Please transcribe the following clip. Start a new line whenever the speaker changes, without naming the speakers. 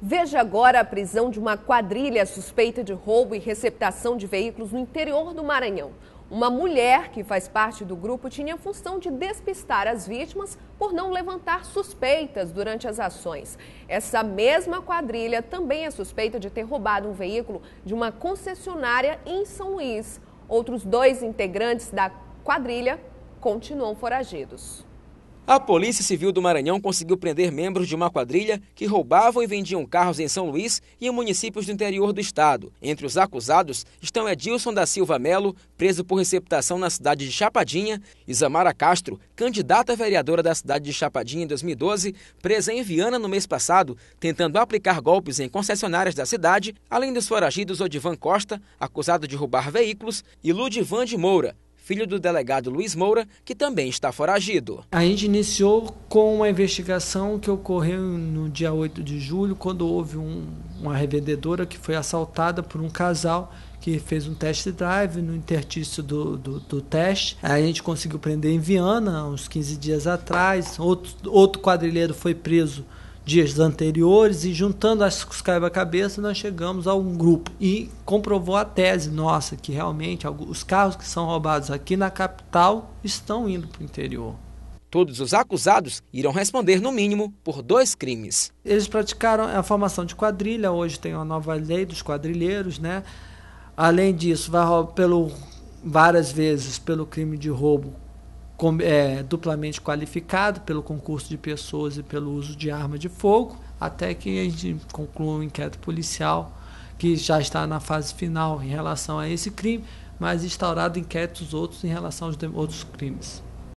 Veja agora a prisão de uma quadrilha suspeita de roubo e receptação de veículos no interior do Maranhão. Uma mulher que faz parte do grupo tinha a função de despistar as vítimas por não levantar suspeitas durante as ações. Essa mesma quadrilha também é suspeita de ter roubado um veículo de uma concessionária em São Luís. Outros dois integrantes da quadrilha continuam foragidos.
A Polícia Civil do Maranhão conseguiu prender membros de uma quadrilha que roubavam e vendiam carros em São Luís e em municípios do interior do estado. Entre os acusados estão Edilson da Silva Melo, preso por receptação na cidade de Chapadinha, Isamara Castro, candidata a vereadora da cidade de Chapadinha em 2012, presa em Viana no mês passado, tentando aplicar golpes em concessionárias da cidade, além dos foragidos Odivan Costa, acusado de roubar veículos, e Ludivan de Moura, filho do delegado Luiz Moura, que também está foragido.
A gente iniciou com uma investigação que ocorreu no dia 8 de julho, quando houve um, uma revendedora que foi assaltada por um casal que fez um test drive no interstício do, do, do, teste. A gente conseguiu prender em Viana, uns 15 dias atrás. Outro, outro quadrilheiro foi preso dias anteriores e juntando as quebra-cabeça nós chegamos a um grupo e comprovou a tese nossa que realmente os carros que são roubados aqui na capital estão indo para o interior.
Todos os acusados irão responder, no mínimo, por dois crimes.
Eles praticaram a formação de quadrilha, hoje tem uma nova lei dos quadrilheiros, né? Além disso, vai pelo várias vezes pelo crime de roubo é, duplamente qualificado pelo concurso de pessoas e pelo uso de arma de fogo, até que a gente conclua o um inquérito policial que já está na fase final em relação a esse crime, mas instaurado inquéritos outros em relação aos outros crimes.